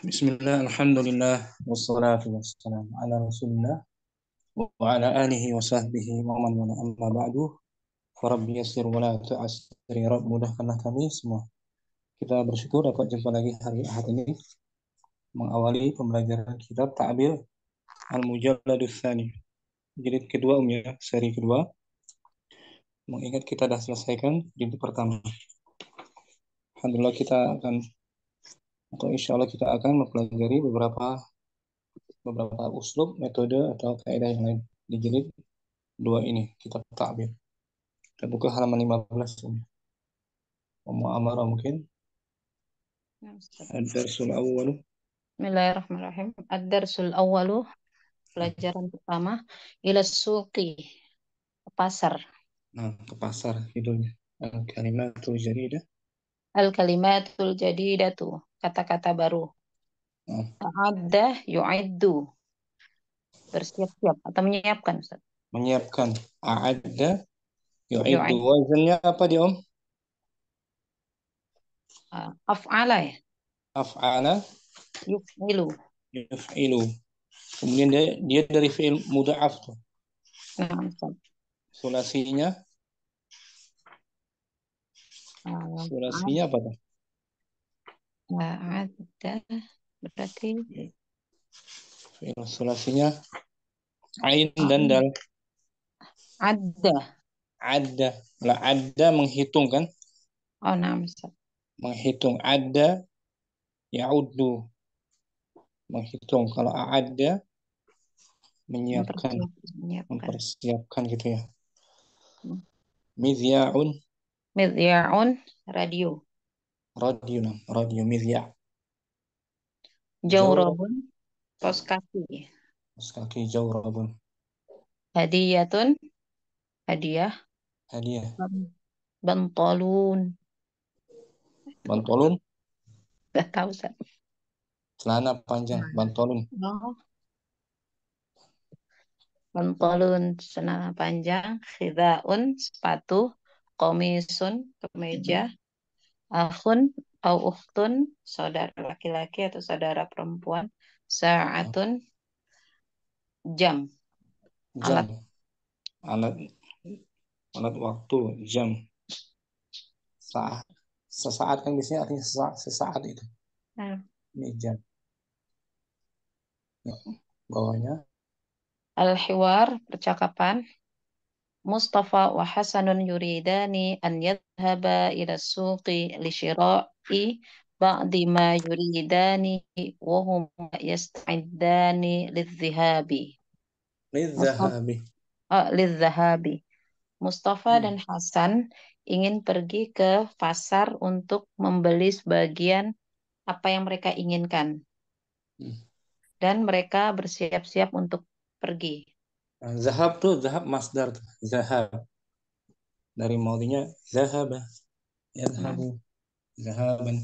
Bismillah, Alhamdulillah, wassalatu wassalamu ala rasulillah wa ala alihi wa sahbihi wa man wala. Amma ba'du Farabbi yasir wa la tu'asiri Rabb mudahkanlah kami semua. Kita bersyukur dapat jumpa lagi hari Ahad ini Mengawali pembelajaran kitab Ta'bir Al-Mujalladus Thani Jilid kedua um ya, seri kedua. Mengingat kita dah selesaikan jilid pertama. Alhamdulillah kita akan atau insya Allah kita akan mempelajari beberapa beberapa uslub, metode atau kaidah yang lain di jilid dua ini kitab takbir. Kita buka halaman 15 ini. Mu'amarah mungkin. Ad-darsul awwalu. Bismillahirrahmanirrahim. Ad-darsul awwalu pelajaran pertama ila suqi ke pasar. Nah, ke pasar judulnya. Al-kalimatul jadidah. Al-kalimatul jadidatu kata-kata baru. Oh. A'adda yu'iddu. Bersiap-siap atau menyiapkan Ustaz. Menyiapkan. A'adda yu'iddu. Yu'iddu. Wazannya apa dia Om? Uh, af'ala ya. Af'ala Yuf'ilu. yuf'ilu. Kemudian dia, dia dari fi'il muda'af tuh. Nah, Ustaz. Sulasinya, Uh, sulasinya apa tuh? A'adda berarti sulasinya ain dan dal. adda. Ada. Lah ada menghitung kan? Oh, nah, Ustaz. Menghitung ada ya'uddu. Menghitung kalau ada menyiapkan, Mempersiapkan. menyiapkan. mempersiapkan gitu ya. Hmm. Mizya'un Midya'un radio. Radio radio mizya'. Jawrabun kaos kaki. Terus kaki jawrabun. Hadiyatun hadiah. Hadiah. Bantalun. Bantolun, Gak tahu Ustaz. celana panjang, bantolun. Oh. Bantalun celana panjang, khidaun sepatu, komisun kemeja, akhun au ukhtun saudara laki-laki atau saudara perempuan, sa'atun jam, Jam. Alat alat waktu, jam. Saat. Sesaat kan biasanya artinya sesaat, sesaat itu. Nah, Ini jam. Ya. Bawahnya al-hiwar percakapan Mustafa wa Hasanun yuridani an yadhhaba ila suqi li shira'i ba'di ma yuridani wa hum lidh-dhahabi lidzahabi. ah, lidh-dhahabi Mustafa Hmm. dan Hasan ingin pergi ke pasar untuk membeli sebagian apa yang mereka inginkan Hmm. dan mereka bersiap-siap untuk pergi Zahab tuh zahab masdar. Zahab. Dari maudinya zahab zahaba. Yadhabu. Zahaban.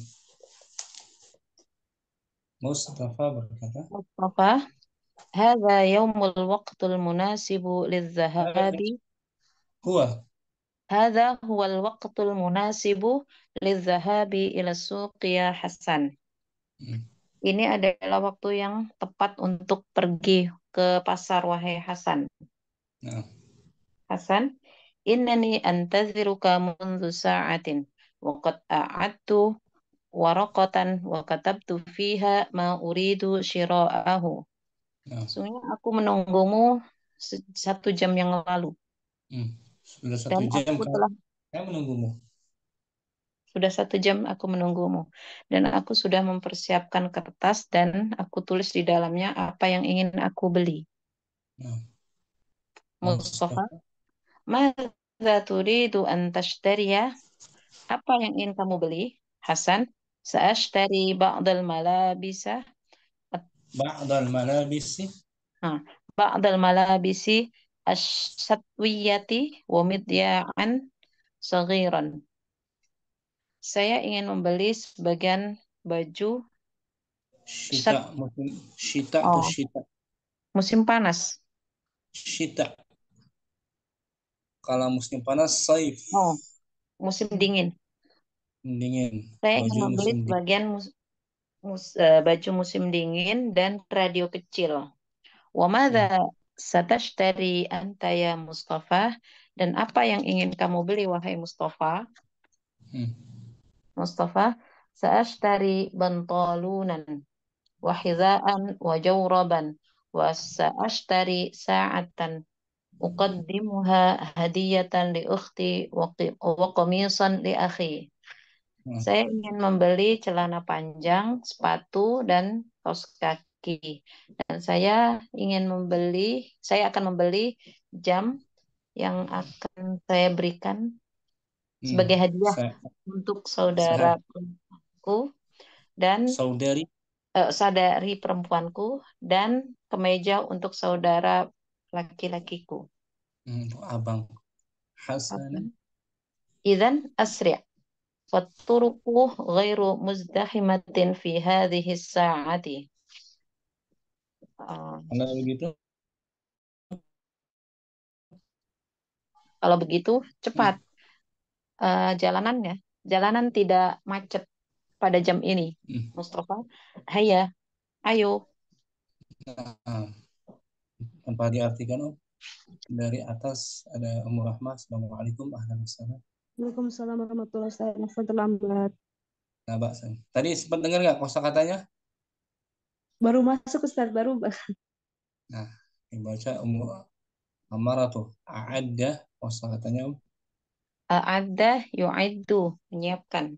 Mustafa berkata. Mustafa. Hada yaumul waqtul munasibu lizzahabi. Huwa. Hada huwa waqtul munasibu lizzahabi ila suq ya Hasan. hmm. Ini adalah waktu yang tepat untuk pergi ke pasar wahai Hasan. Nah, Hasan, innani antaziruka mundu sa'atin wa qad a'adtu waraqatan wa katabtu fiha ma uridu shira'ahu. nah. Sesungguhnya aku menunggumu satu jam yang lalu Hmm. Sudah satu dan jam aku telah saya menunggumu. Sudah satu jam aku menunggumu dan aku sudah mempersiapkan kertas dan aku tulis di dalamnya apa yang ingin aku beli. Nah, Mustafa, Mada turidu an tashtariya? Apa yang ingin kamu beli? Hasan, Sa'ashtari ba'dal malabisa ba'dal malabisi ba'dal malabisi asyatwiyati wa midya'an saghiran. Saya ingin membeli sebagian baju Shita, musim Shita atau Oh. Shita? musim panas. Shita. Kalau musim panas, saif. Oh, musim dingin. Dingin. Saya ingin Baju membeli musim dingin. sebagian mus- mus- eh, baju musim dingin dan radio kecil. Wa madza satashtari anta ya Mustafa? Dan apa yang ingin kamu beli wahai Mustafa? Hmm. Mustafa, sa'ashtari bantalunan wa hizaan wa jawraban wa sa'ashtari sa'atan uqaddimuha hadiyatan li ukhti wa qamisan li akhi. Hmm. Saya ingin membeli celana panjang, sepatu, dan kaos kaki. Dan saya ingin membeli, saya akan membeli jam yang akan saya berikan. Iya, sebagai hadiah hmm. untuk perempuanku dan saudari uh, saudari perempuanku dan kemeja untuk saudara laki-lakiku. Hmm, abang Hasan. Idan asri. Fatturuku ghairu muzdahimatin fi hadhihi sa'ati. Ah. Kalau begitu Kalau begitu cepat eh, jalanannya. Jalanan tidak macet pada jam ini Hmm. Mustafa. Haya ayo. Nah, tanpa diartikan Om dari atas ada Ummu Rahmah. Assalamualaikum. Ahlan wassalam Waalaikumsalam warahmatullahi wabarakatuh. Terlambat. nah Mbak tadi sempat dengar nggak kosakatanya? Baru masuk Ustaz, baru nah dibaca Ummu Amarah tuh a'adda kosakatanya Om ada yu'iddu menyiapkan.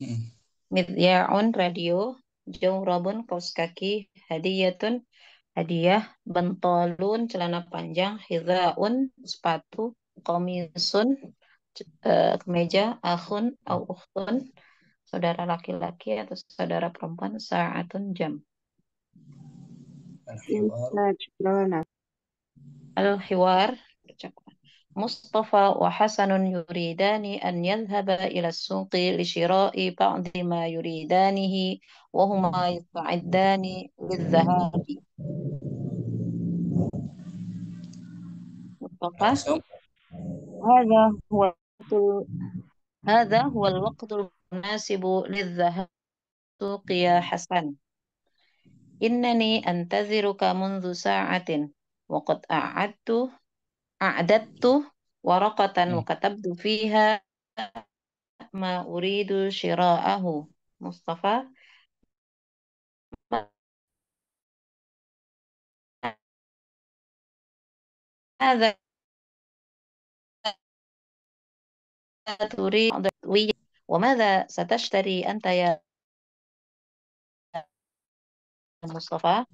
Hmm. Midya'un radio, jawrabun kaos kaki, hadiyatun hadiah, bantalun celana panjang, hizaun sepatu, komisun c- eh, kemeja, akhun au ukhtun. Saudara laki-laki atau saudara perempuan, saatun jam. Al-hiwar. Al-hiwar مصطفى وحسن يريدان أن يذهبا إلى السوق لشراء بعض ما يريدانه وهما يستعدان للذهاب. مصطفى؟ هذا هو الوقت هذا هو الوقت المناسب للذهاب للسوق يا حسن. إنني أنتظرك منذ ساعة وقد أعدت أعددت ورقة. وكتبت فيها ما أريد شراءه. مصطفى؟ ماذا تريد وماذا ستشتري أنت يا مصطفى؟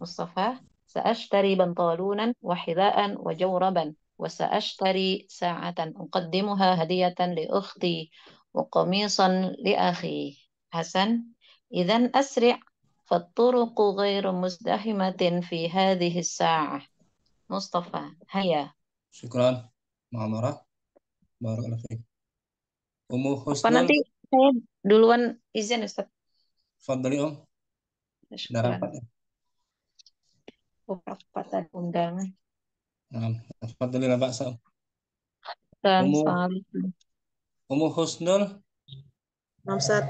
مصطفى؟ سأشتري بنطلونا وحذاء وجوربا وسأشتري ساعة أقدمها هدية لأختي وقميصا لأخي. حسن. إذا أسرع. فالطرق غير مزدحمة في هذه الساعة. مصطفى هيا. syukran Muhammarah barakallahu fiik Ummu apa Husnul nanti saya duluan izin Ustaz Fadli Om Syukran. Ya tadi undangan nah, la ba'sa Om. dan. Ummu Husnul Ustaz.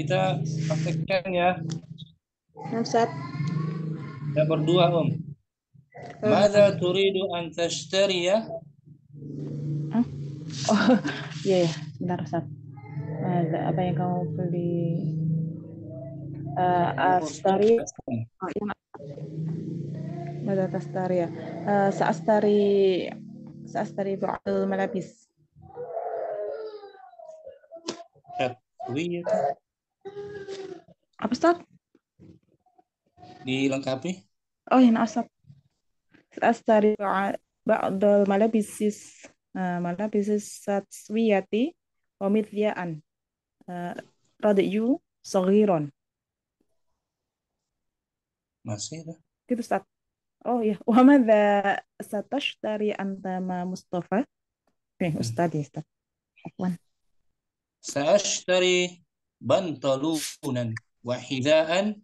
kita praktekkan ya Ustaz. kita berdua Om Mada turidu an tashtariya Oh, iya ya, bentar Ustaz. Ada apa yang kamu beli? Eh, astari, oh, yang ماذا تستاري آه، سأستري سأستري بعض الملابس Tatwiyah apa Ustaz? dilengkapi Oh ya Ustaz سأستري بع- بعض الملابس آه، ملابس التسوية ومثياء آه، راديو صغير masih ada gitu Ustaz Oh ya وماذا ستشتري أنت مع مصطفى؟ Ustaz Afwan. سأشتري بنطلونا وحذاء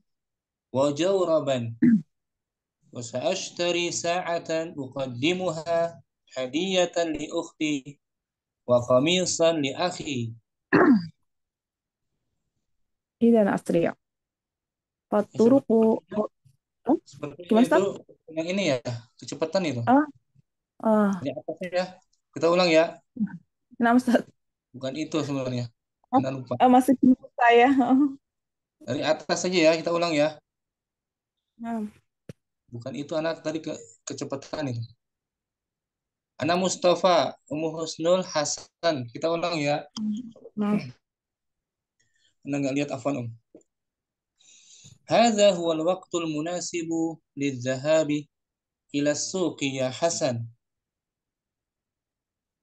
وجوربا وسأشتري ساعة أقدمها هدية لأختي وقميصا لأخي. إذا أسرع Faturuku Sepertinya Gimana, itu yang ini ya, kecepatan itu. ah ah Ini atasnya ya. Kita ulang ya. nah Ustaz Bukan itu sebenarnya. oh, Anda lupa. ah, masih bingung saya oh. Dari atas saja ya, kita ulang ya. Nah, Bukan itu anak tadi ke kecepatan itu. Anak Mustafa, Ummu Husnul Hasan. Kita ulang ya. nah. Anda nggak lihat afwan Om. هذا هو الوقت المناسب للذهاب إلى السوق يا حسن.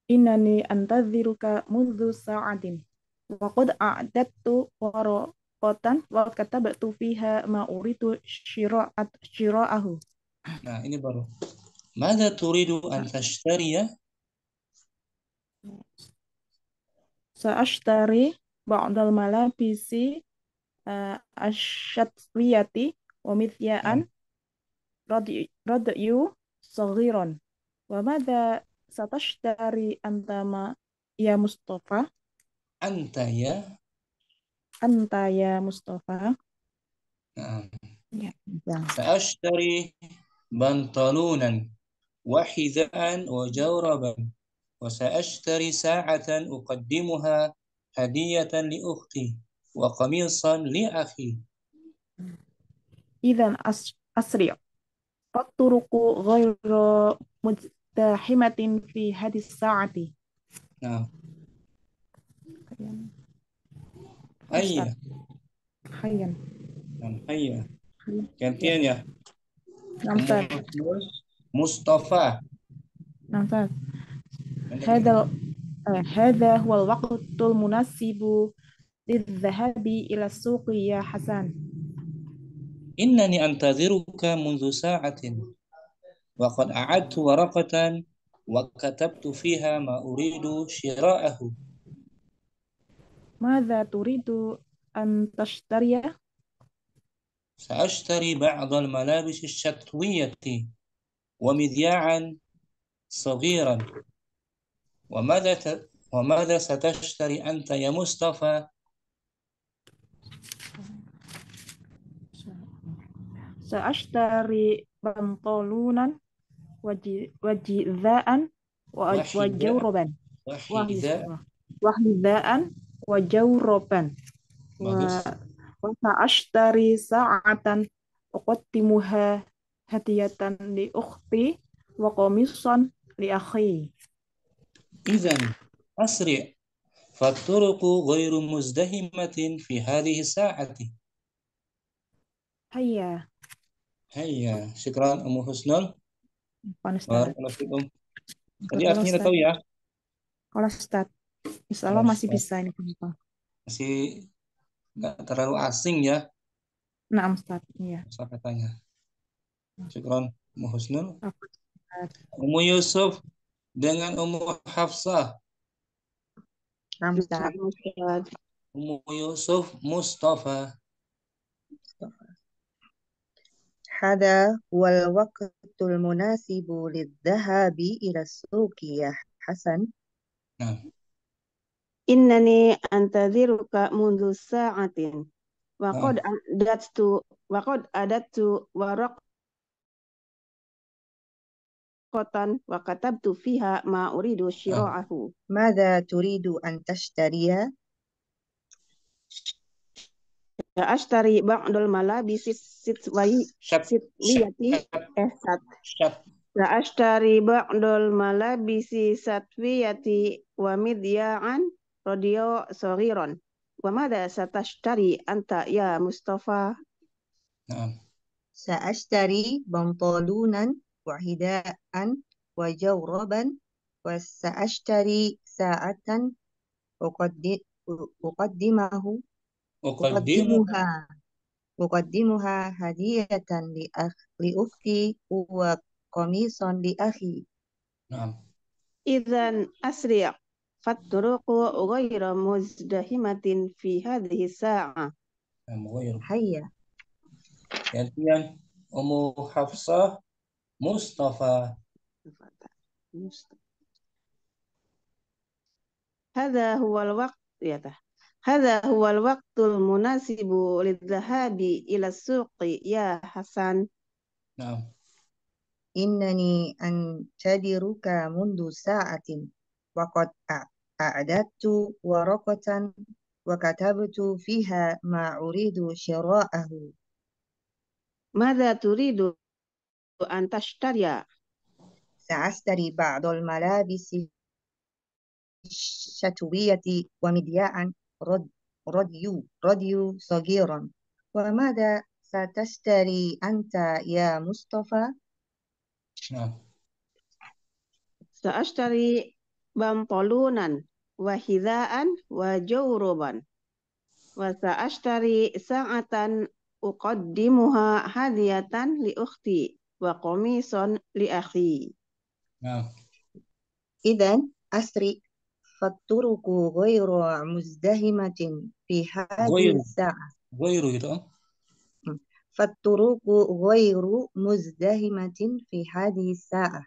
Innani antadziruka mundzu sa'atin wa qad a'dadtu waraqatan wa katabtu fiha ma uridu syira'at syira'ahu. Nah, ini baru. ماذا تريد أن تشتري؟ Sa'ashtari ba'dal malabisi الشتوية أن نعم. رضي صغيرا. وماذا ستشتري أنت ما يا مصطفى؟ أنت يا أنت يا مصطفى. نعم. نعم. سأشتري بنطلونا وحذاء وجوربا وسأشتري ساعة أقدمها هدية لأختي. وقميصا لأخي إذا أس- أسرع فالطرق غير مزدحمة في هذه الساعة نعم هيا حيا نعم هيا gantian ya نعم أستاذ Mustafa نعم أستاذ هذا آه، هذا هو الوقت المناسب للذهاب إلى السوق يا حسن إنني أنتظرك منذ ساعة وقد أعدت ورقة وكتبت فيها ما أريد شراءه ماذا تريد أن تشتري؟ سأشتري بعض الملابس الشتوية ومذياعا صغيرا وماذا ت... وماذا ستشتري أنت يا مصطفى؟ سأشتري بنطلونا وجي- وجزاء و- وحذاء. وجوربا وحذاء وحذاء وجوربا bagus و- وسأشتري ساعة أقدمها هدية لأختي وقميصا لأخي إذا أسرع فالطرق غير مزدحمة في هذه الساعة هيا Hayya, syukran Ummu Husnul. Waalaikumsalam. Tadi artinya udah tahu ya? Kalau Ustaz. Insya Allah masih bisa ini Pak. Masih nggak terlalu asing ya? Nah, Ustaz, iya. Ustaz katanya. Syukran Ummu Husnul. Ummu Yusuf dengan Ummu Hafsah. Nah, Ustaz. Ummu Yusuf Mustafa. hada wal waqtul munasibu lidhahabi ila suqi ya Hasan. Nah. Innani antadhiruka mundu sa'atin wa qad oh. adatu wa qad adatu waraq kotan wa katabtu fiha ma uridu syira'ahu. Oh. Mada turidu an tashtariya? Ya ashtari ba'dul malabisi sitwai sitliyati ehsat. Ya ashtari ba'dul malabisi satwiyati wa midya'an radio soriron. Wa mada satashtari anta ya Mustafa? Naam. Sa'ashtari bantalunan wa hida'an wa jawraban wa sa'ashtari sa'atan uqaddimahu أقدمها أقدمها هدية لأخ لأختي وقميصا لأخي nah إذا أسرع فالطرق غير مزدحمة في هذه الساعة nah مغير هيا gantian Ummu Hafsah Mustafa هذا هو الوقت يا ده. هذا هو الوقت المناسب للذهاب إلى السوق يا حسن. نعم. إنني أنتظرك منذ ساعة وقد أع- أعددت ورقة وكتبت فيها ما أريد شراءه. ماذا تريد أن تشتري؟ سأشتري بعض الملابس الشتوية ومذياعا رد- راديو راديو صغيرا وماذا ستشتري أنت يا مصطفى؟ نعم سأشتري بنطلونا وحذاء وجوربا وسأشتري ساعة أقدمها هدية لأختي وقميص لأخي نعم إذا أسرع fattaruku ghairu muzdahimatin fi hadhihi الساعة غير gitu. Fattaruku ghairu muzdahimatin fi hadhihi sa'ah.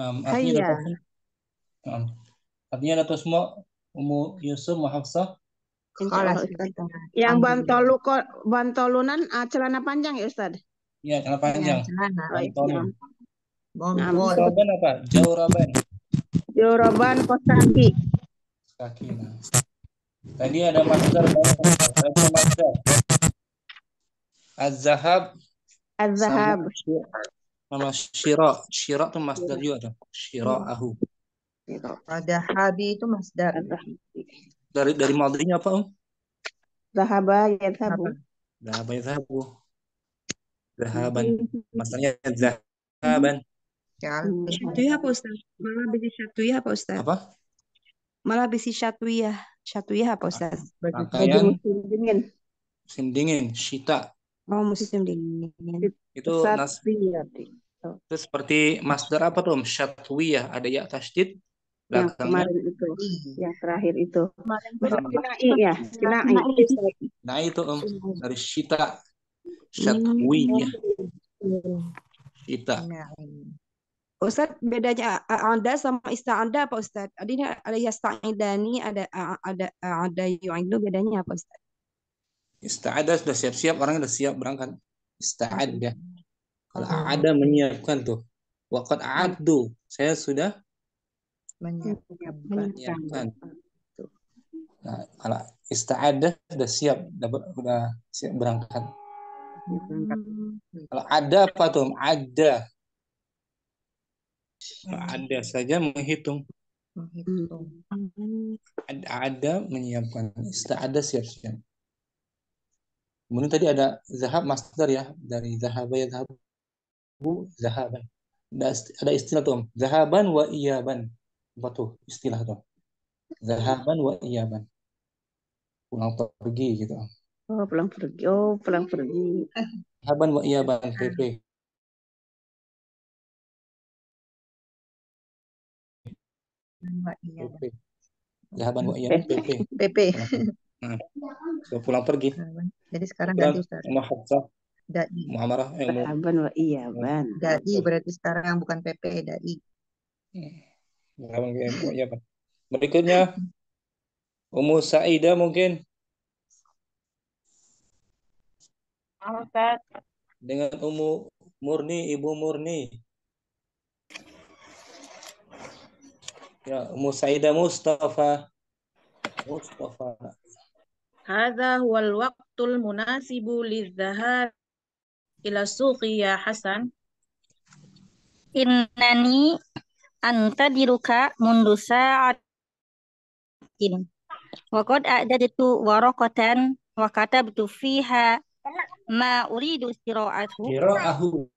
Um, artinya, ada, tuh semua Umu Yusuf Muhafsah Yang bantolu bantolunan uh, celana panjang ya Ustaz? Iya, celana panjang. Ya, celana. Bantolun. Ya. Bombol. Nah, Jawaban apa? Bantolun. Joroban kos kaki. kaki nah. tadi ada masdar ada masdar Az-zahab. Az-zahab. sama syira syira tuh masdar juga tuh. Syira'ahu ada habi itu masdar dari dari madrinya apa om? Zahaba yadhabu. Dhahaba yadhabu Dhahaban masdarnya zahaban ya Syatuiyah apa Ustaz? Malah bisi syatuiyah apa Ustaz? apa Malah bisi syatuiyah. Syatuiyah apa Ustaz? Pakaian musim dingin. musim dingin syita Oh, musim dingin. itu nas Satwiyati. itu seperti masdar apa tuh om syatwiyah ada ya tasdid Yang kemarin itu. Yang terakhir itu. Kinai ya. Kinai. nah itu om dari syita syatwiyah syita Ustaz, bedanya a- ada sama ista'ada apa Ustaz? Adanya ada yasta'idani, ada ada ada yu'idu, bedanya apa Ustaz? ista'ada sudah siap-siap orang sudah siap berangkat. Ista'ada kalau ada menyiapkan tuh. Waqad a'addu saya sudah menyiapkan. menyiapkan. Nah, kalau ista'ada sudah siap dapat sudah siap berangkat. Kalau ada apa tuh? Ada Kalau ada saja menghitung. Menghitung. Ada, ada menyiapkan. Ista'ada siap-siap. Kemudian tadi ada zahab masdar ya dari zahaba ya zahabu zahaban. Ada, ada istilah tuh zahaban wa iyaban. Apa tuh istilah tuh? Zahaban wa iyaban. Pulang pergi gitu. Oh, pulang pergi. Oh, pulang pergi. zahaban wa iyaban PP iya. PP zahaban wa iyaban PP PP nah, sudah pulang pergi. Jadi sekarang ganti Ustaz Hafsah. Dai Muamarah eh, mau Sahaban wa iyaban. dai berarti sekarang yang bukan PP dai zahaban wa iyaban berikutnya Ummu Saidah mungkin. Ustaz. dengan Ummu Murni, Ibu Murni. Ya, Musaida Mustafa. Mustafa. Hadza huwal waqtul munasibu lidzahab ila suqi ya Hasan. Innani antadiruka mundu sa'atin. Wa qad a'dadtu waraqatan wa katabtu fiha ma uridu qira'ahu. Qira'ahu.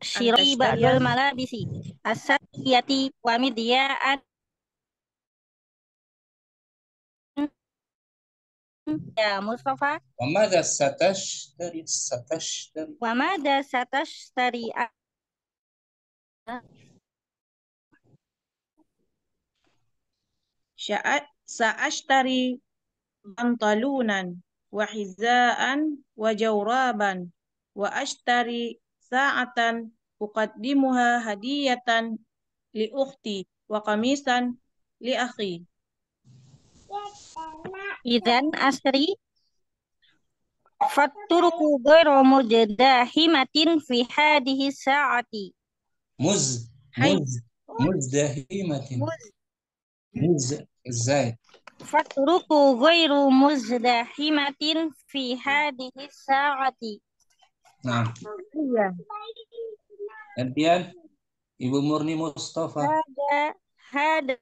Siri ba'dul malabisi asad yati wamid dia an Ya Mustafa. Wamada satash dari satash dari Wamada satash satashtari. Sa'ashtari bantalunan wa hizaan wa jawraban وأشتري ساعة أقدمها هدية لأختي وقميصا لأخي. إذا أسري فالطرق غير مزدحمة في هذه الساعة. مز مز مزدحمة. مز. إزاي فالطرق غير مزدحمة في هذه الساعة. Nah. Iya. Gantian. Ibu Murni Mustafa. Ada. Ada.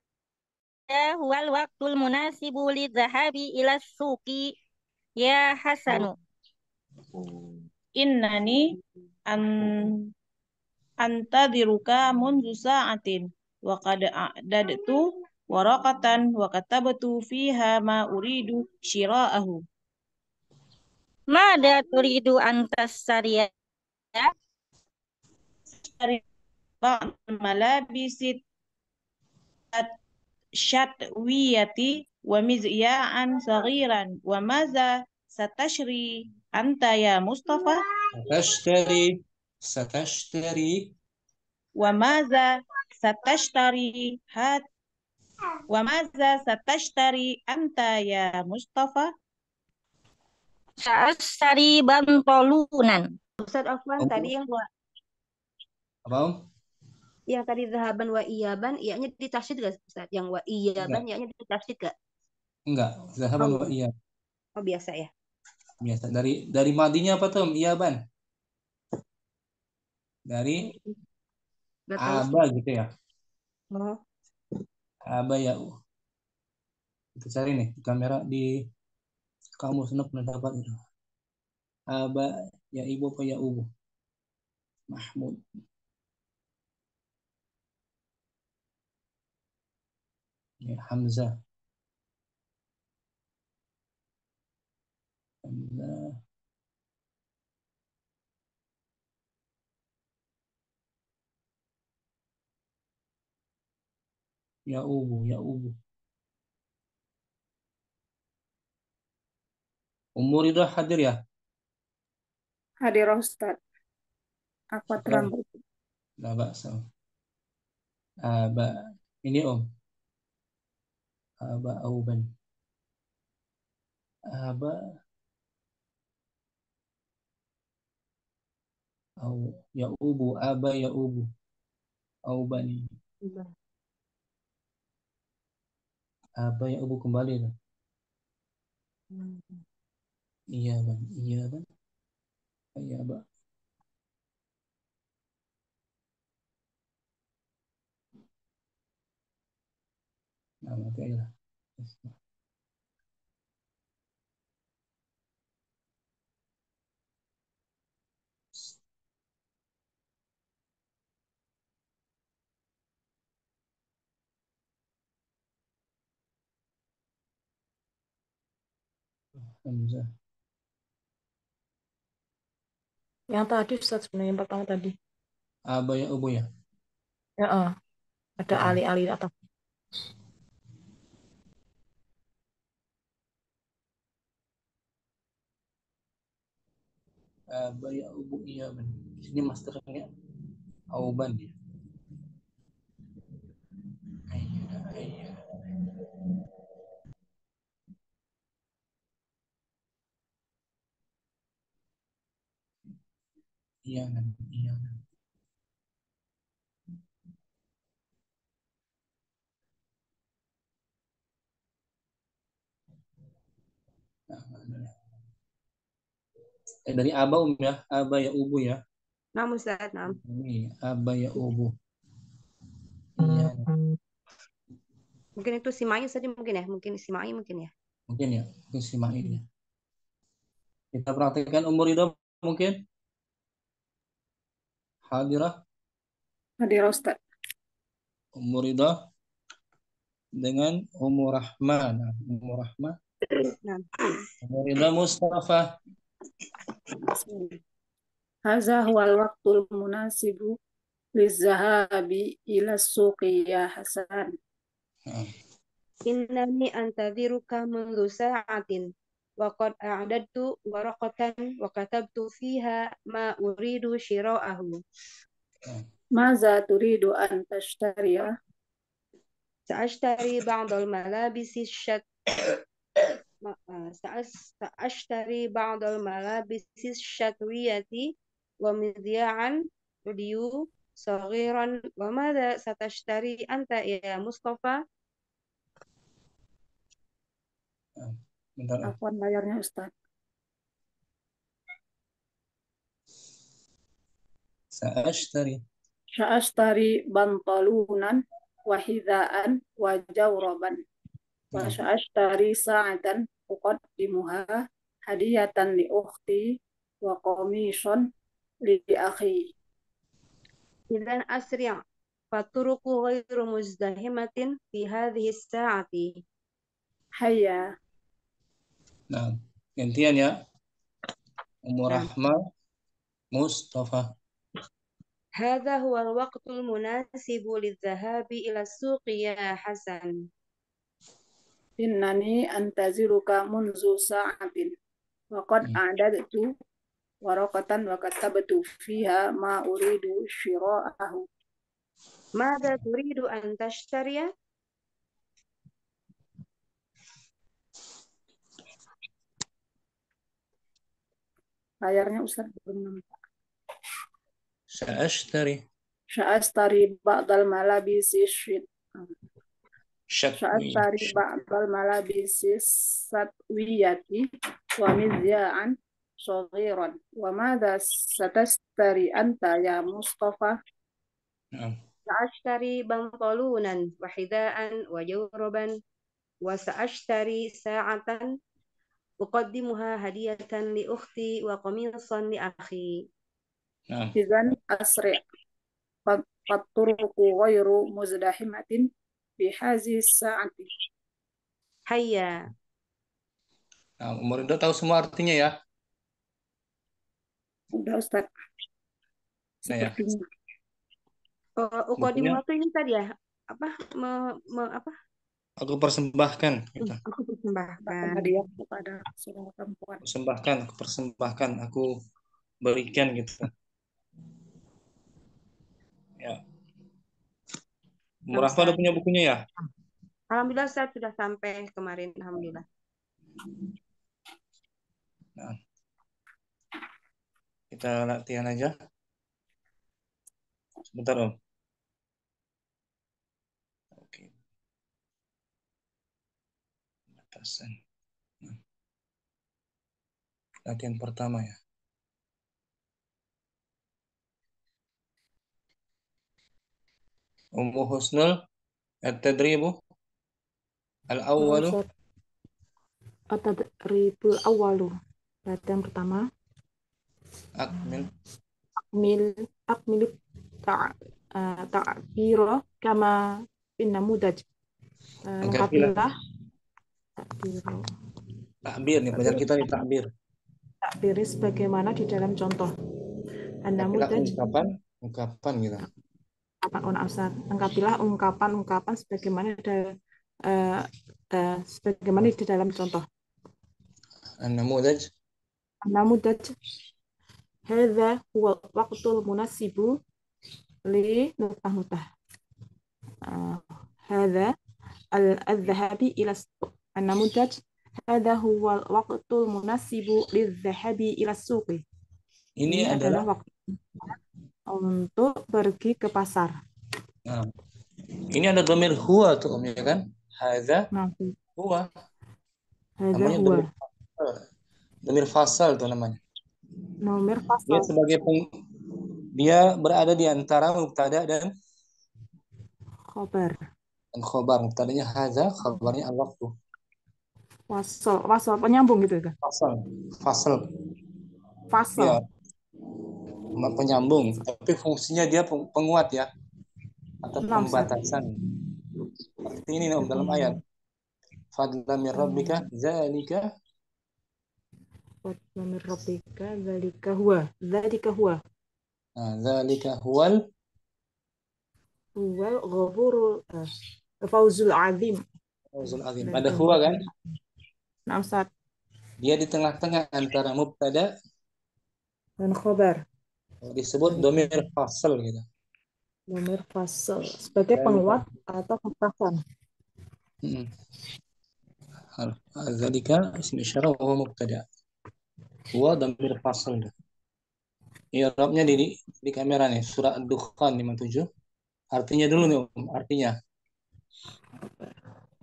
Wal waktul munasibu li zahabi ila suki ya Hasanu. Innani an antadiruka mundu sa'atin wa qad a'dadtu waraqatan wa katabtu fiha ma uridu shiraahu. Mada turidu antas saria malabisi Mala wa mizya'an saghiran wa maza satashri anta ya Mustafa? Satashri satashri wa maza satashtari hat wa maza satashtari anta ya Mustafa? Sa'astari bantolunan. Ustaz Afwan, oh. tadi yang wa... Apa om? Yang tadi zahaban wa iyaban, ianya ditafsir gak Ustaz? Yang wa iyaban, ianya ditafsir gak? Enggak, zahaban oh. wa iyaban. Oh biasa ya? Biasa. Dari dari madinya apa tuh? Iyaban. Dari aba gitu ya. Oh. Aba ya. Uh. Kita cari nih kamera di kamus senep pernah dapat itu. Aba ya ibu apa ya ubu Mahmud. Ya Hamzah. Hamzah. Ya ubu ya ubu umur itu hadir ya Hadir Ustaz. Aku terlambat. Nah, bakso. Aba. Ini Om. Aba Auban. Aba. Au. Ya ubu. Aba ya ubu. Auban. Aba ya ubu kembali loh. Iya bang. Iya bang. Iya bang. Nah, mati aja lah. Hamzah. Yang tadi Ustaz sebenarnya yang pertama tadi. Aba ya ubu ya. Ya, eh. ada ali-ali atau Aba ya ubu iya bang. Sini masternya Auban ya. Iya, iya. Iya kan, iya kan. Nah, ya. Eh, dari aba um ya, aba ya ubu ya. Nam Ustaz, nam. Ini aba ya ubu. Iya, Mungkin itu Simai tadi mungkin ya, mungkin Simai mungkin ya. mungkin ya, mungkin simak ini. Kita praktekkan umur hidup mungkin. Hadirah hadir Ustaz. umur hidup dengan umur rahman. Nah, umur rahman. Nah, Umur hidup Mustafa. Hadza huwal waqtul munasibu lizahabi ila suqi ya Hasan. Nah, innani antadhiruka mundu sa'atin وقد أعددت ورقة وكتبت فيها ما أريد شراءه ماذا تريد أن تشتري؟ سأشتري بعض الملابس الشت آه، سأس- سأشتري بعض الملابس الشتوية ومذياعا راديو صغيرا وماذا ستشتري أنت يا مصطفى؟ Bentar. Ah. Akuan layarnya Ustaz. Sa'ashtari. Sa'ashtari bantalunan wahidaan hidhaan wa jawraban. Wa hmm. sa'ashtari sa'atan uqaddimuha hadiyatan li ukhti wa komision li akhi. Idan asri'a faturuku ghairu muzdahimatin fi hadhihi as-sa'ati. Hayya. Nah, gantian ya. Ummu Nah. Rahma, Mustafa. هذا هو الوقت المناسب للذهاب إلى السوق يا حسن إنني أنتظرك منذ ساعة وقد Hmm. أعددت ورقة وكتبت فيها ما أريد شراءه ماذا تريد أن تشتري؟ layarnya Ustaz belum nampak Sa'ashtari. سأشتري بعض الملابس الشت- Syatwi. سأشتري بعض الملابس الشتوية ومذياعا صغيرا وماذا ستشتري أنت يا مصطفى؟ Nah, سأشتري بنطلونا وحذاء وجوربا وسأشتري ساعة أقدمها هدية لأختي وقميصا لأخي nah. إذا أسرع فال- فالطرق غير مزدحمة في هذه الساعة هيا Nah, Umar Ridho tahu semua artinya ya. Udah Ustaz Nah ya. sepertinya Oh, Bukunya Ukodimu itu ini tadi ya apa me, me- apa Aku persembahkan gitu. aku bahkan persembahkan hadiah kepada seorang perempuan Persembahkan, aku persembahkan, aku berikan gitu. Ya. Ummu Rahma udah punya bukunya ya? Alhamdulillah saya sudah sampai kemarin Alhamdulillah Nah. Kita latihan aja. Sebentar, Om. Nah. Latihan pertama ya. Ummu Husnul At-tadribu? Al-awwalu? Ustaz At-tadribul awalu latihan pertama. Akmil. Akmil akmil ta eh, ta'biro kama bin namudaj Lengkapilah lengkapilah takbiro Takbir nih, belajar kita nih takbir. takbiri sebagaimana di dalam contoh Lengkapilah an-namudaj ungkapan, ungkapan gitu. ungkapan oh, maaf, Ustaz. lengkapilah ungkapan-ungkapan sebagaimana ada eh, eh, sebagaimana di dalam contoh An-namudaj النموذج هذا هو الوقت المناسب لنقطة نقطة آه، هذا ال- الذهاب إلى السوق An-namudaj hadha huwa waqtul munasibu lidh-dhahabi ila suqi. Ini, Ini adalah, adalah waktu untuk pergi ke pasar. Nah. Ini ada domir huwa tuh Om ya kan? Hadza nah, huwa. Hadza namanya huwa. Domir fasal. tuh namanya. Domir fasal. Dia sebagai peng, dia berada di antara mubtada dan khobar. Dan khobar mubtadanya hadza, khobarnya al-waqtu fasel fasel penyambung gitu kan? Fasel, fasel. Fasel. Ya. Penyambung, tapi fungsinya dia penguat ya atau Langsung. pembatasan. Seperti ini nih dalam ayat. Fadlamir rabbika zalika Fadlamir rabbika zalika huwa. Zalika huwa. Nah, zalika huwal huwal ghafurul eh, fauzul azim. Fauzul azim. Ada huwa kan? Nah, Ustaz. Dia di tengah-tengah antara mubtada dan khobar. disebut domir fasal gitu. Domir fasal sebagai penguat atau pembahasan. Mm. Hal- Zalika ismi isyarah wa mubtada. Huwa domir fasal. I'rabnya di, di di kamera nih, surah Ad-Dukhan 57. Artinya dulu nih, Om, artinya.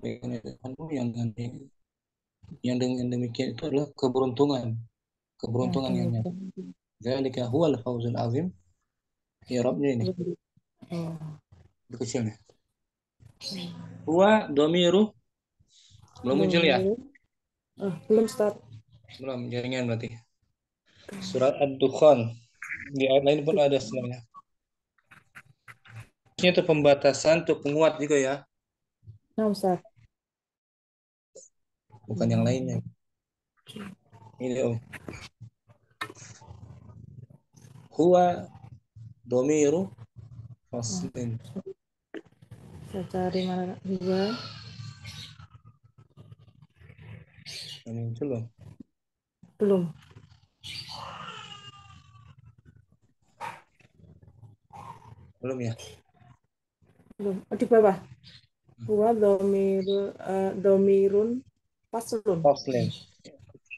Yang yang dengan demikian itu adalah keberuntungan. Keberuntungan yang nyata. Zalika huwal fawzul azim. I'rabnya ini, Oh. itu kecil nih. Huwa domiru belum muncul ya? Ah, belum start. Belum, jaringan berarti. Surat Ad-Dukhan. Di ayat lain pun ada sebenarnya. Ini itu pembatasan untuk penguat juga ya, Nah, Ustaz. Bukan yang lainnya. Ini Om. Huwa domiru faslin. Saya cari mana juga. Muncul belum? Belum. Belum ya? Belum. Oh, di bawah. Huwa domiru, eh, domirun faslun. Faslin.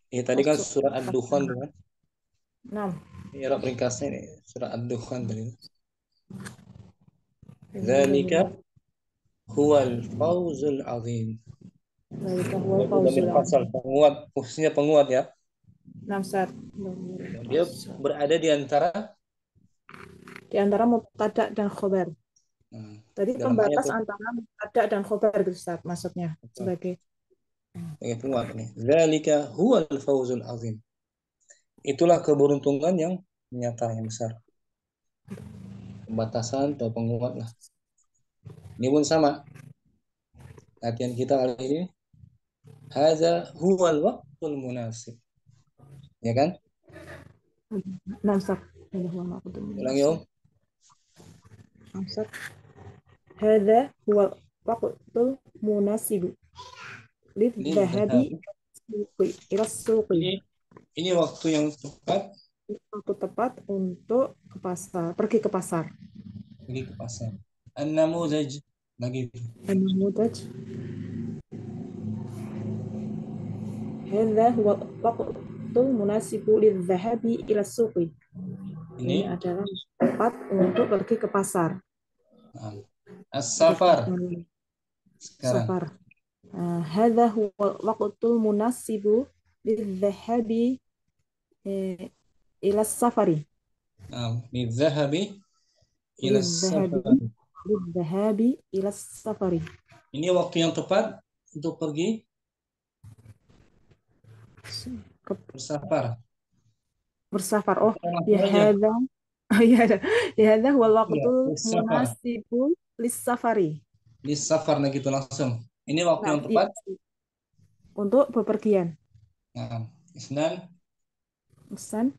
Ya, tadi kan surat Ad-Dukhan kan. Enam. Ini Arab ringkasnya nih, surat Ad-Dukhan tadi. Zalika huwal fawzul azim. Zalika huwal fawzul fasal, penguat, khususnya penguat ya. Enam. Domirun Dia berada di antara Di antara mubtada dan khobar. nah, Tadi dalam pembatas antara mubtada dan khobar Ustaz, maksudnya sebagai sebagai penguat nih. Zalika huwal fawzul azim. Itulah keberuntungan yang nyata yang besar. Pembatasan atau penguat lah. Ini pun sama. Latihan kita kali ini. Hadza huwal waqtul munasib. Ya kan? Nah, Ustaz. Ulangi Om. Ustaz. Hadza huwa waqtul munasibu lilzahabi ila suqi. Ini waktu yang tepat. Waktu tepat untuk ke pasar, pergi ke pasar. Pergi ke pasar. An-namuzaj lagi. An-namuzaj. Hadza huwa waqtu munasibu lidhahabi ila suqi. Ini, ini adalah tepat untuk pergi ke pasar. Nah. As-safar. Sekarang. Safar. هذا هو الوقت المناسب للذهاب آه، إلى السفر Nah, lidzahabi ila Lidzahabi. safar. للذهاب إلى السفر Ini waktu yang tepat untuk pergi ke- bersafar. bersafar oh ya Maknanya, هذا ya ada ya هذا هو الوقت Iya, bersafar. المناسب للسفر Di safar nah gitu langsung. Ini waktu yang Nah, tepat. iya. untuk bepergian Nah, isnan Pesan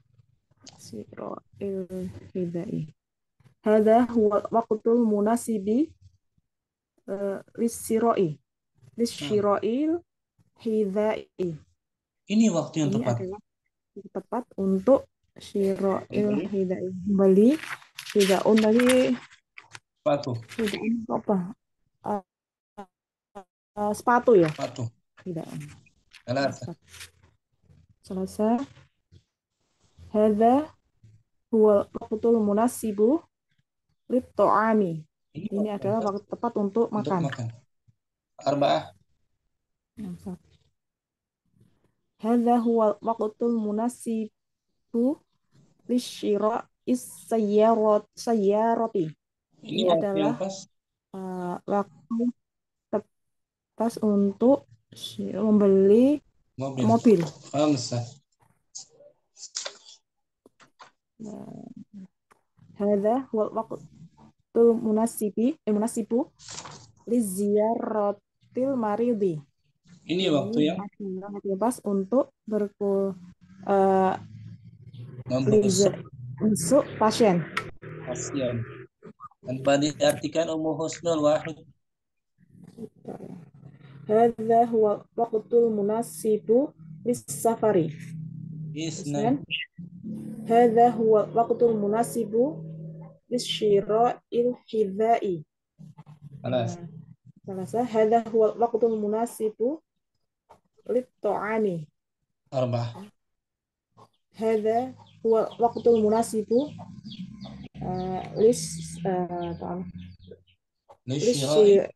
Siro il-hidai. Hada huwa waqtul munasibi eh, lissiroi. Lissiroi hidai. ini waktu yang Ini tepat. yang tepat untuk Kembali. hidai. Kembali hidaun tadi Sepatu, hidaun apa? Eh, sepatu ya sepatu. hidaun. Salasa. Selesai. Hada huwa waqtul munasibu lit-ta'ami. Ini Ini waktu adalah waktu tepat untuk untuk makan. makan. Arba'ah. Hada huwa waqtul munasibu lisyira'is sayyarat sayyarati. Ini Ini waktu yang adalah uh, waktu tepat untuk membeli Mobil. mobil. Khamsah. Hada huwa waqtul munasibi eh, munasibu liziyaratil maridi. Ini waktu Ini yang adalah waktu yang pas untuk berku eh, masuk pasien. pasien. Tanpa diartikan umum husnul wahid. Hadza huwa waqtul munasibu lis-safari. Isnan. Hadza huwa waqtul munasibu lis-shira'il hidza'i. Alas. Salah. Hadza huwa waqtul munasibu lit-ta'ami. Arba. Hadza huwa waqtul munasibu ah, lis ah, ta'am. Lis-syira'i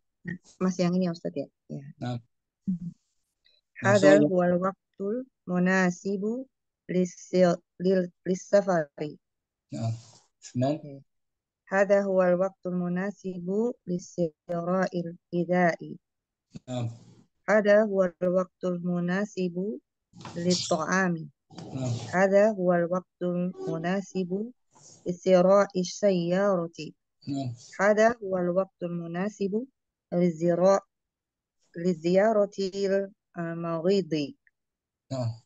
masih yang ini ya Ustaz ya ya Nah. هذا langsung هو الوقت المناسب للس- لل- للسفر نعم اثنان هذا هو الوقت المناسب لشراء الحذاء نعم هذا هو الوقت المناسب للطعام نعم هذا هو الوقت المناسب لشراء السيارة نعم هذا هو الوقت المناسب lizira liziyaratil maridi. Nah.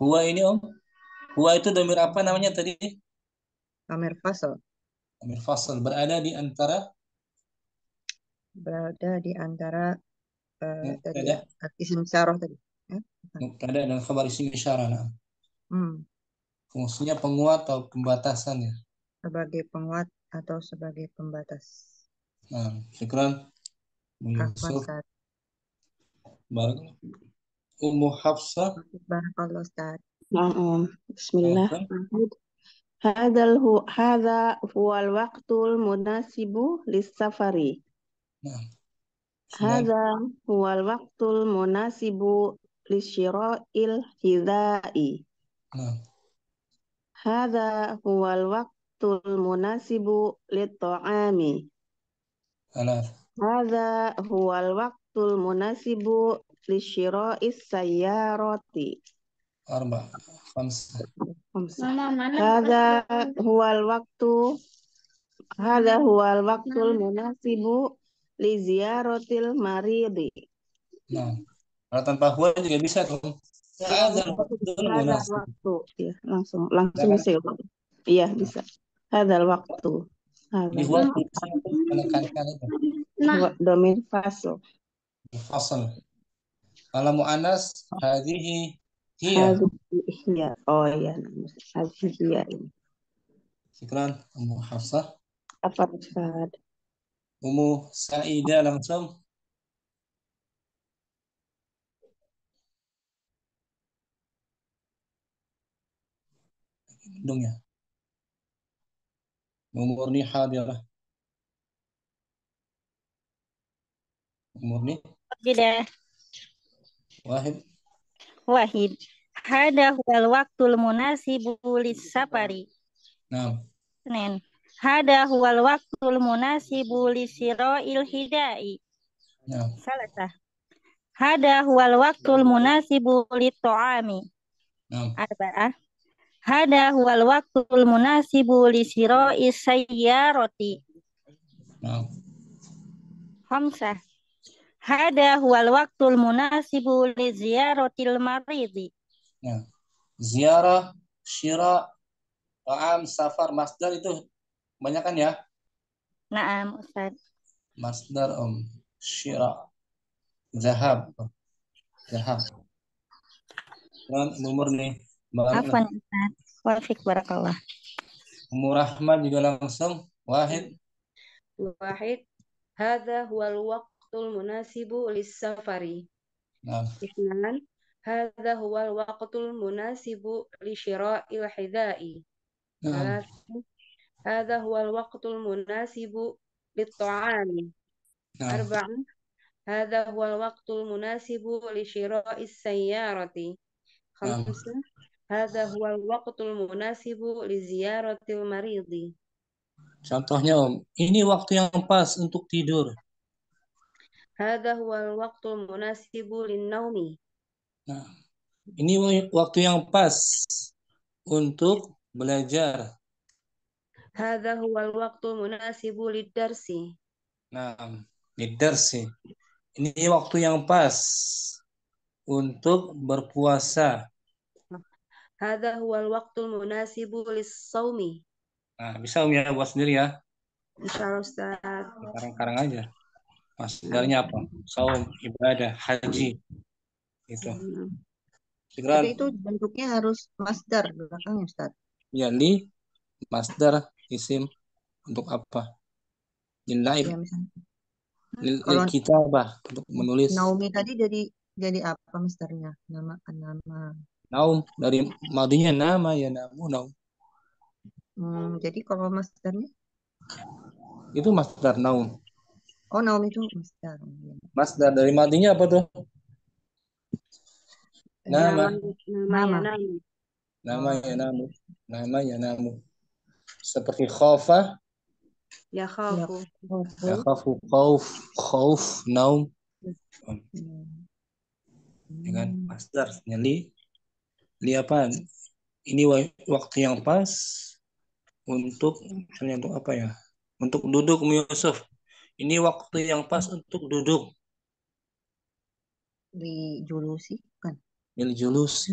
Huwa ini Om? Huwa itu domir apa namanya tadi? Amir Fasal. Amir Fasal berada di antara berada di antara uh, tadi isim syarah tadi. Ya? Mubtada dan kabar isim isyarah. Nah. Hmm. Fungsinya penguat atau pembatasan ya? Sebagai penguat atau sebagai pembatas. Nah, syukran. Yusuf. Barak. Ummu Hafsah. Barakallah Ustaz. Na'am. Bismillah. Nah, hadal hu hadha huwa waqtul munasibu lis-safari. Nah. Hadha huwa al-waqtul munasibu lisyira'il hidai. Nah. Hadha huwa al-waqtul munasibu lit-ta'ami. alas, هذا هو الوقت المناسب لشراء السيارة arba, khamsa, خمسة هذا هو الوقت هذا هو الوقت المناسب لزيارة المريض nah. Kalau tanpa huwa juga bisa tuh. Hadzal waqtul هذا munasib. الوقت ya, langsung langsung bisa ya, Pak? iya bisa هذا الوقت Di هذا huwa fungsinya tuh menekankan itu. هو ضمير فاصل Fasal. Kalau mu'anas, hadhihi hiya. هذه هي oh iya هذه هي ini Syukran, Ummu Hafsah. apa Ustaz Ummu Sa'idah langsung. Hidungnya. Umurni hadirah. Umurni Tidak wahid. wahid. Hada huwal waktul munasibu safari. Nah, Senin. Hada huwal waktul munasibu lisira'il hidai. nah, Salasah. Hada huwal waktul munasibu lit'ami. nah, Arba'ah. Hada huwal waktul munasibu lisira'is sayyarati. nah, Khamsah. Hada huwal waktul munasibu li ziyaratil maridi. nah. Ziarah, syira, ta'am, safar, masdar itu banyak kan ya? Naam, Ustaz. Masdar om, syira, zahab, zahab. Dan umur nih, Afwan, Ustaz. Wafik barakallah. Umur Rahman juga langsung wahid. واحد هذا هو الوقت المناسب للسفر Nah, اثنان هذا هو الوقت المناسب لشراء الحذاء nah, ثلاثة هذا هو الوقت المناسب للطعام nah, أربعة هذا هو الوقت المناسب لشراء السيارة خمسة Hada huwal waqtul munasibu li ziyaratil maridi. Contohnya Om, ini waktu yang pas untuk tidur. Hada huwal waqtul munasibu lin naumi. Nah, ini waktu yang pas untuk belajar. Hada huwal waqtul munasibu lid-darsi. Nah, lid-darsi. Ini waktu yang pas untuk berpuasa. Hadha huwal waktul munasibu lis-saumi. Nah, bisa Umi ya buat sendiri ya. Insya Allah Ustaz. Karang-karang aja. Mas, darinya apa? Saum, ibadah, haji. Itu. Segera. Tapi itu bentuknya harus masdar belakangnya Ustaz. Ya, li masdar isim untuk apa? Lillahi. Ya, Lil, kitabah untuk menulis. Naomi tadi jadi jadi apa masdarnya? Nama nama Naum dari madinya nama ya namu naum. Hmm, jadi kalau masternya Itu master naum. Oh, naum itu master iya. master dari madinya apa tuh? Nama. Nama. Nama. Ya, ya namu. Nama ya namu. Seperti khofa. Ya khofu. Ya khofu. Khof. Khof. Naum. Dengan master Nyali Li apa? Ini wa- waktu yang pas untuk misalnya untuk apa ya? Untuk duduk Yusuf. Ini waktu yang pas untuk duduk. Li julusi kan. Lil julusi.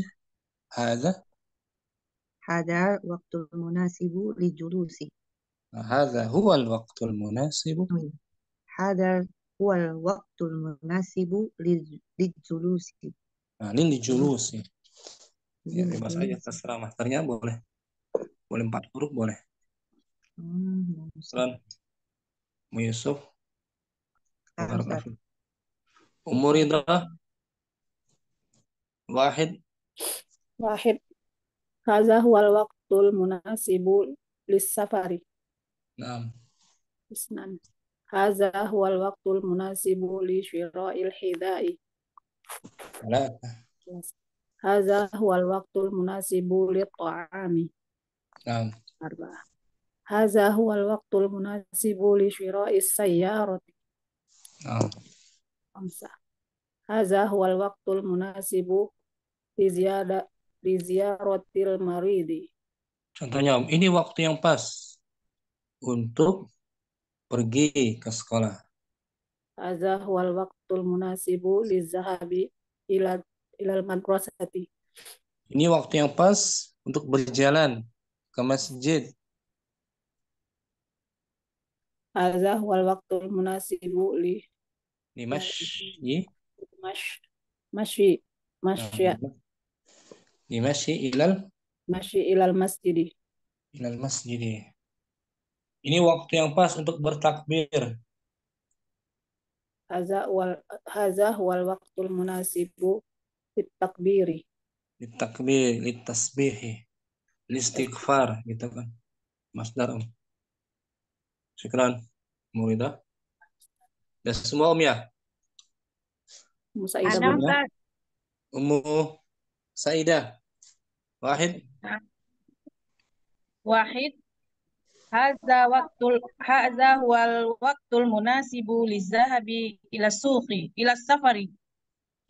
Hadza Hada waktu munasibu li julusi. hadza huwa al-waqtul munasibu Hada huwa waktu munasibu li li julusi. Nah, ini julusi. Ya, hmm, bebas aja hmm. terserah masternya boleh. Boleh empat huruf boleh. Hmm. Selan. Mu Yusuf. Umur Indra. Wahid. Wahid. Haza huwal waqtul munasibu lis safari. Naam. Isnan. Haza huwal waqtul munasibu li syira'il hidai. Salah. Haza huwal waktul munasibu li ta'ami. Naam. Arba. Haza huwal waqtul munasibu li syira'i sayyarati. Naam. al waktul huwal waqtul munasibu li ziyada li ziyaratil maridi. Contohnya, ini waktu yang pas untuk pergi ke sekolah. Haza huwal waktul munasibu li zahabi ila ilalman prosati. Ini waktu yang pas untuk berjalan ke masjid. Hadza wal waktu munasibu li. Masih mash masyi Ini limasyi nah, ilal? Masyi ilal masjid ilal masjid ini waktu yang pas untuk bertakbir. Hazah wal hazah wal waktu munasibu litakbiri. Litakbir litasbih listighfar gitu kan. Masdar om. Syukran muridah dan semua om ya? Umu Saidah ya? Saidah. Wahid? Wahid Haza waktu haza wal waktu munasibu lizahabi ila suqi ila safari.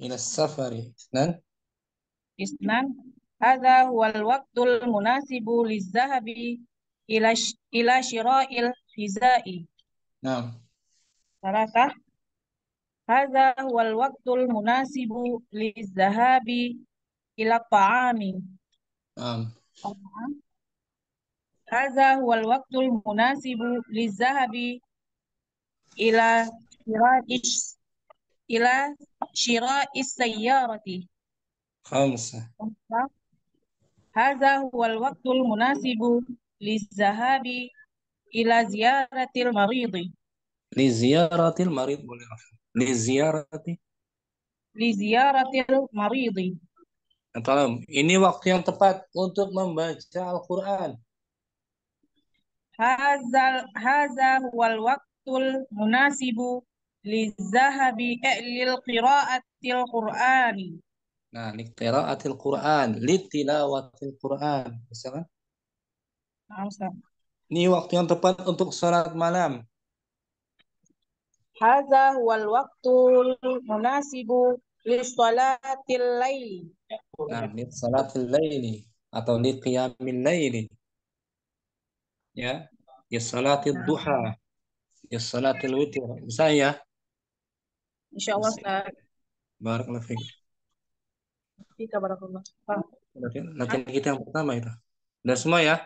إلى السفر. Isnan. اثنان هذا هو الوقت المناسب للذهاب إلى إلى شراء الحذاء Naam. ثلاثة هذا هو الوقت المناسب للذهاب إلى الطعام. أربعة هذا هو الوقت المناسب للذهاب إلى شراء إلى شراء السيارة Khamsa. خمسة هذا هو الوقت المناسب للذهاب إلى زيارة المريض Li ziyaratil marid boleh. Li ziyarati. لزيارة المريض Tolong, ini waktu yang tepat untuk membaca Al-Quran. هذا هذا هو الوقت lizahabi eh, lil qiraatil Quran. Nah, lil qiraatil Qur'an, li tilawatil Qur'an, bisa kan? Nah, Ustaz. Ini waktu yang tepat untuk salat malam. Hadza wal waqtul munasibu li salatil lail. Nah, li salatil lail atau li qiyamil lail. Ya, li salatil duha, li salatil witr. Bisa ya? Insya Allah Ustaz. Barakallah fiik. Fika barakallah. Latihan, latihan kita yang pertama itu. Dan semua ya.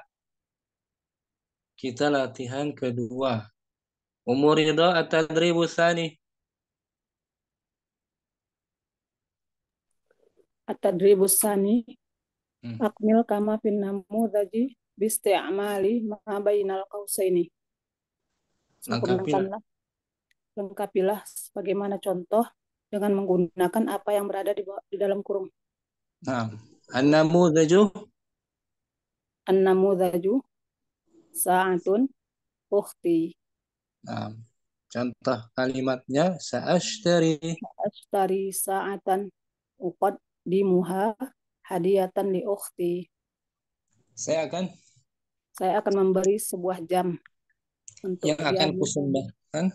Kita latihan kedua. Umur ridha at-tadribu tsani. At-tadribu tsani. Hmm. Akmil kama fin namudaji bisti'mali ma bainal qausaini. Lengkapi lengkapilah sebagaimana contoh dengan menggunakan apa yang berada di, di dalam kurung. Nah, an-namudhaju? An-namudhaju sa'atun ukhti. Nah, contoh kalimatnya sa'ashtari. Ashtari sa'atan uqaddimuha hadiyatan li ukhti. Saya akan? Saya akan memberi sebuah jam untuk yang akan dia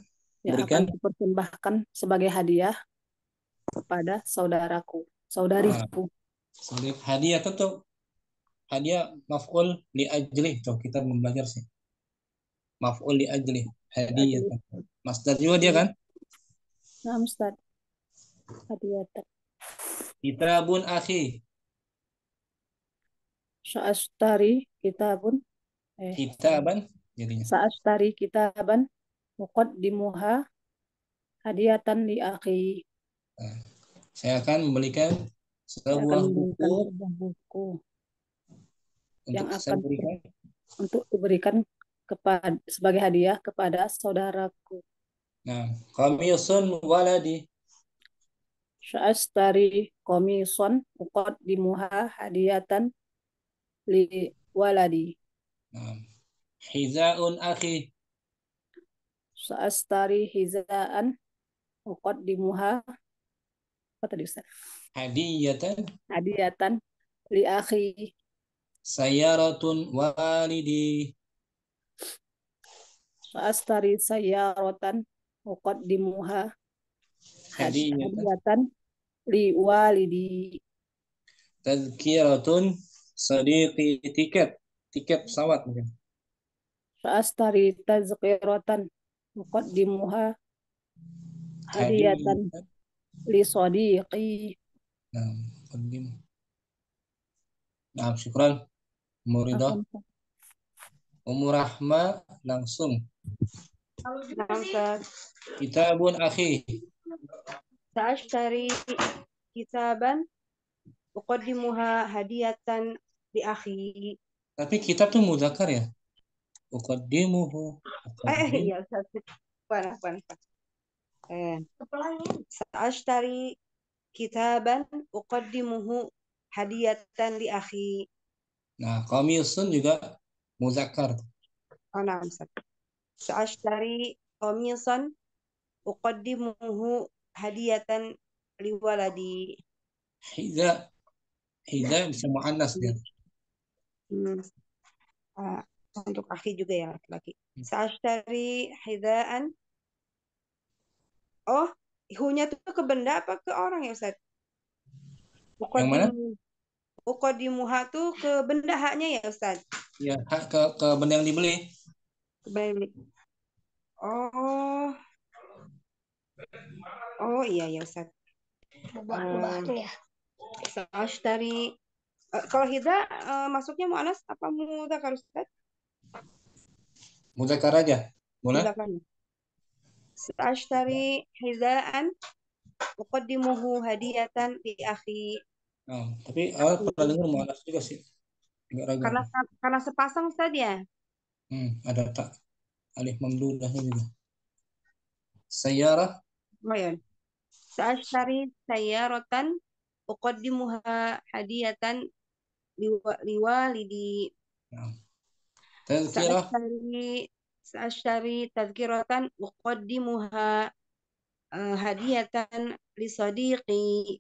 yang berikan. akan dipersembahkan sebagai hadiah kepada saudaraku, saudariku. Sorry, hadiah tentu hadiah maf'ul li ajli tuh kita belajar sih. Maf'ul li ajli hadiah masdar juga dia kan? Nah, Ustaz. Hadiah. kitabun akhi. Sa'astari kitabun. Eh. Kitaban jadinya. Sa'astari kitaban muqaddimuha hadiyatan li akhi. saya akan membelikan Saya sebuah akan memberikan buku buku yang saya akan berikan untuk diberikan kepada sebagai hadiah kepada saudaraku. nah qamisun waladi Sa'astari komison muqaddimuha hadiyatan li waladi. nah hizaun akhi Sa'astari hizaan uqaddimuha apa tadi Ustaz? hadiyatan. Hadiyatan li akhi. Sayaratun walidi. Sa'astari sayyaratan uqaddimuha had- hadiyatan. Hadiyatan li walidi. Tazkiratun sadiqi tiket tiket pesawat mungkin. Sa'astari tazkiratan muqaddimuha hadiyatan li sadiqi. Nah, muqaddim. Nah, syukuran. Muridah. Umur Rahma langsung. Kitabun akhi. Sa'ashtari kitaban uqaddimuha hadiyatan di akhi. Tapi kitab tuh mudakar ya? uqaddimuhu eh iya Ustaz. Pan pan eh sa'ashtari kitaban uqaddimuhu hadiyatan li akhi. Nah qamisun juga muzakkar. Oh nah Ustaz. Sa'ashtari qamisan uqaddimuhu hadiyatan li waladi. Hiza hiza bisa muannas dia. Hmm. Ah, untuk akhi juga ya laki-laki. Sa'ashtari hidaan. Oh, hunya tuh ke benda apa ke orang ya Ustaz? Yang mana? Uqaddimuha tuh ke benda haknya ya Ustaz? Ya, hak ke ke benda yang dibeli. Ke benda- Oh. Oh iya ya Ustaz. Eh, Sa'ashtari eh, kalau hida eh, masuknya mu'anas apa mudzakkar Ustaz? muzakarahnya. Mulai. Silakan. Sa'ashtari hizaan uqaddimuhu hadiyatan li akhi. Oh, tapi awal pernah dengar mu'alaf juga sih. Enggak ragu. Karena karena sepasang Ustaz ya? Hmm, ada tak alif mamdudahnya juga. Sayyarah. Oh ya. Sa'ashtari sayyaratan uqaddimuha hadiyatan liwalidi. Li nah. tazkirah سأشتري سأشتري تذكرة أقدمها آه، هدية لصديقي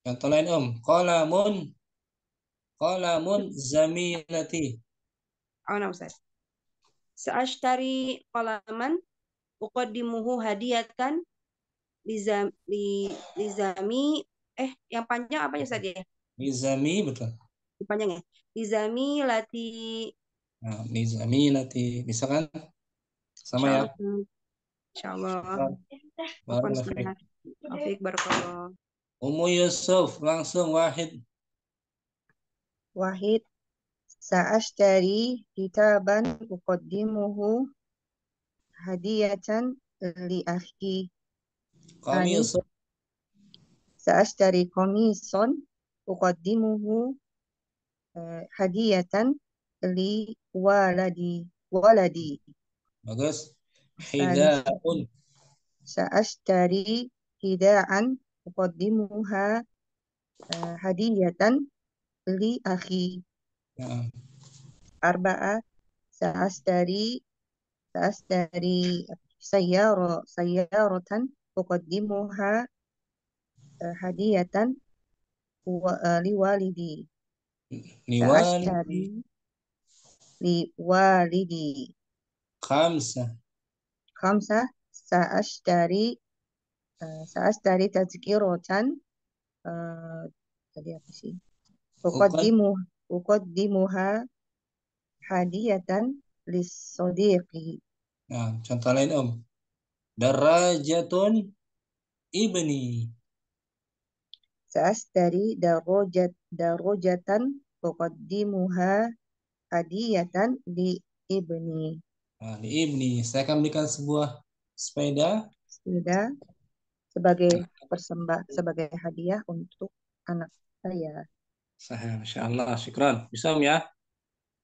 Contoh lain Om, qalamun qalamun zamilati. أو نعم أستاذ سأشتري قلما أقدمه هدية لزم... ل- لزمي eh yang panjang apa ya Ustaz ya? Nizami betul. Yang panjang ya. Lizamilati Nah, Nah, lizamilati bisa kan sama ya. Insyaallah. Afik Umu Yusuf langsung Wahid. Wahid Sa'ashtari kitaban uqaddimuhu hadiyatan li akhi. Komisun Sa'ashtari komisun uqaddimuhu eh, hadiyatan li waladi waladi. Bagus. Hidaun. Sa'ashtari hidaan uqaddimuha uh, hadiyatan li akhi. Ya. Arba'a sa'ashtari sa'ashtari sayyara sayyaratan uqaddimuha uh, hadiyatan wa, uh, ni walidi لوالدي Khamsah. خمسة سأشتري آه، سأشتري تذكرة آه، tadi apa sih? أقدم أقدمها هدية للصديق Nah, contoh lain Om. Darajatun ibni. سأشتري دراجة دراجة hadiyatan li ibni. Nah, li ibni, saya akan berikan sebuah sepeda. Sepeda sebagai ya. persembah sebagai hadiah untuk anak saya. Saya, insya Allah, syukran. Bisa ya?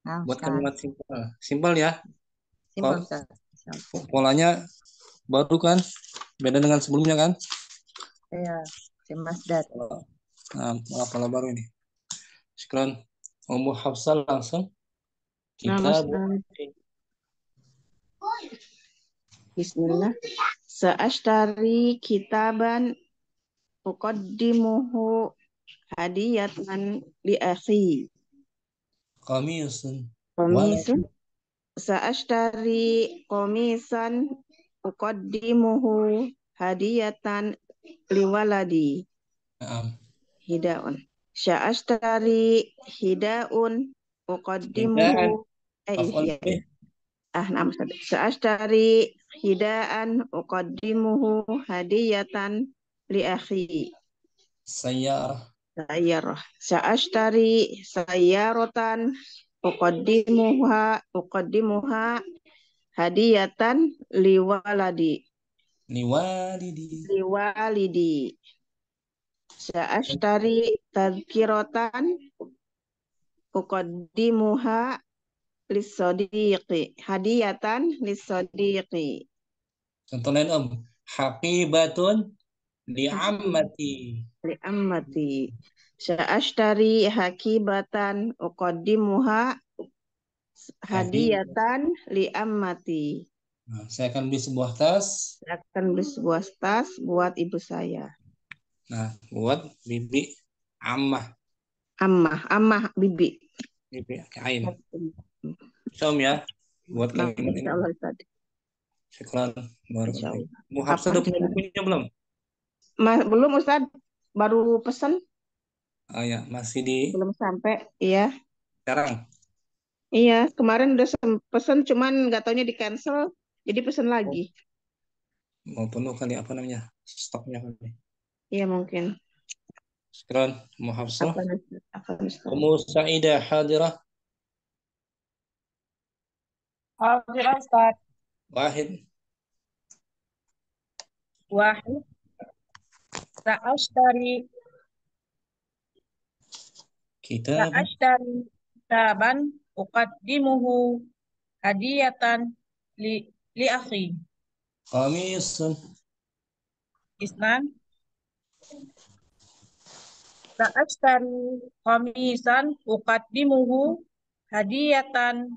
Nah, Buat kalimat simpel, simpel ya. Simpel. Polanya baru kan, beda dengan sebelumnya kan? Iya, semasdar. Nah, pola baru ini. Syukran. Om Hafsal langsung. Nah, Kita Ustaz. Bismillah. Sa'ashtari kitaban uqaddimuhu hadiyatan li akhi. Qamisun. Qamisun. Sa'ashtari qamisan uqaddimuhu hadiyatan li waladi. Naam. Hidaun. Sa'ashtari hidaun Hidaan. uqaddimuhu eh Afwan. iya. Ah, nama Ustaz. Sa'ashtari hidaan uqaddimuhu hadiyatan li akhi. Sayyarah. Sayyarah. Sa'ashtari sayyaratan uqaddimuha uqaddimuha hadiyatan li waladi. Liwalidi. Li walidi. Sa'ashtari tadhkiratan uqaddimuha lisodiqi. Hadiyatan lisodiqi. Contoh lain Om. Haqibatun li'ammati. li ammati sa'ashtari hakibatan uqaddimuha hadiyatan li ammati Nah, saya akan beli sebuah tas. Saya akan beli sebuah tas buat ibu saya Nah, buat bibi ammah. ammah ammah bibi Bibi Ain. Om ya. Buat Nah, kalimat ini. insya Allah Ustaz. Syukran. Insya Barakallahu. Allah. Mu Hafsah udah punya bukunya belum? Ma- belum Ustaz baru pesan Oh ya, masih di belum sampai iya sekarang. iya kemarin udah pesan cuman nggak taunya di cancel jadi pesan lagi Mau penuh kali apa namanya? Stoknya kali. iya mungkin Syukran. Mu Hafsah. apa apa? Ummu Sa'idah hadirah. Hadir Ustaz. Wahid. Wahid. Sa'ashtari Kitab. sa'ashtari kitaban uqaddimuhu hadiyatan li li akhi. Qamisun. Isnan. Sa'ashtari qamisan uqaddimuhu hadiyatan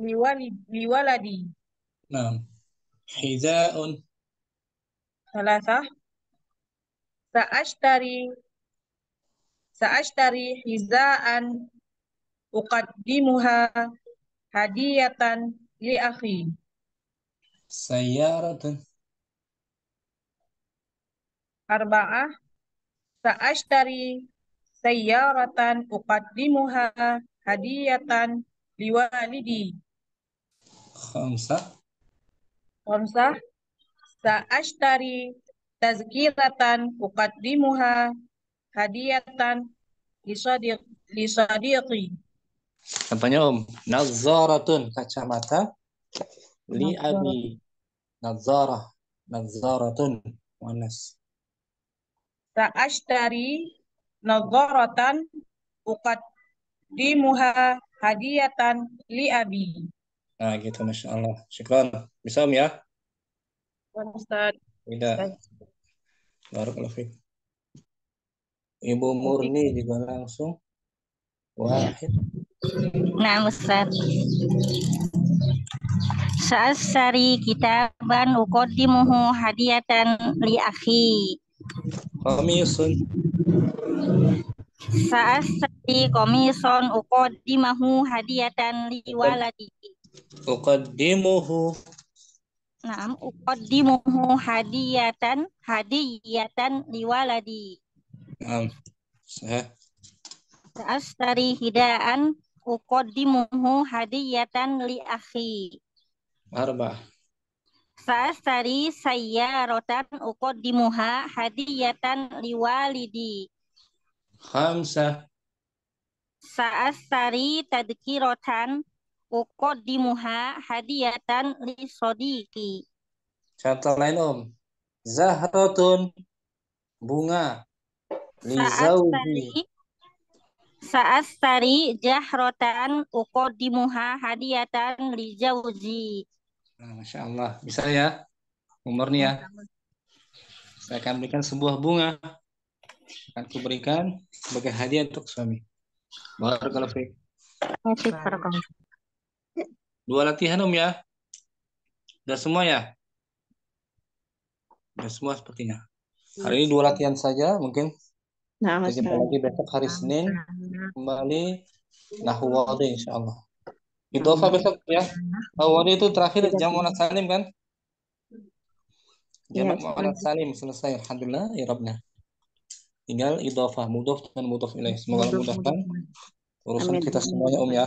liwaladi. Naam. Hidha'un. Salasah. Sa'ashtari Sa'ashtari hizaan uqaddimuha hadiyatan li akhi. Sayyaratun. Arba'ah Sa'ashtari sayyaratan uqaddimuha hadiyatan liwalidi. Khamsa. Khamsah. Sa'ashtari tazkiratan uqaddimuha hadiyatan lisadiq lisadiqi. Contohnya Om, nazaratun kacamata li abi. Nazarah, nazaratun muannas. Sa'ashtari nadharatan uqaddimuha hadiyatan li abi. Nah, gitu Masya Allah. Syukran. Bisa Om ya? Ustaz. Tidak. Barakallahu fiik. Ibu Murni juga langsung. Wahid. Nah, Ustaz. Sa'asari kitaban uqaddimuhu hadiyatan li akhi. Khamisun. Sa'asari komison uqaddimahu hadiyatan li waladi. Uqaddimuhu. Naam, uqaddimuhu hadiyatan hadiyatan li waladi. Naam. Sah. Sa'asari hidaan uqaddimuhu hadiyatan li akhi. Arba. Sa'asari sayyaratan uqaddimuha hadiyatan li walidi. Khamsa. Sa'asari uqaddimuha hadiyatan li sodiki. Contoh lain Om. Zahratun. Bunga. Li zawji. Sa'asari Sa'asari jahrotan uqaddimuha hadiyatan li jauzi. Nah, Masya Allah. Bisa ya? Umurnya ya. Saya akan berikan sebuah bunga. Akan kuberikan sebagai hadiah untuk suami. Barakallahu fiik. Masih barakallah. Dua latihan Om ya. Udah semua ya? Udah semua sepertinya. Hari ini dua latihan saja mungkin. Nah, jumpa lagi besok hari Senin kembali Nahwu Wadi insyaallah. Idofa besok ya. Nahwu Wadi itu terakhir jam muannats salim kan? Iya, muannats salim selesai alhamdulillah ya Rabbna. Tinggal idofa mudhof dan mudhof ilaih. Semoga Allah mudahkan urusan kita semuanya Om ya.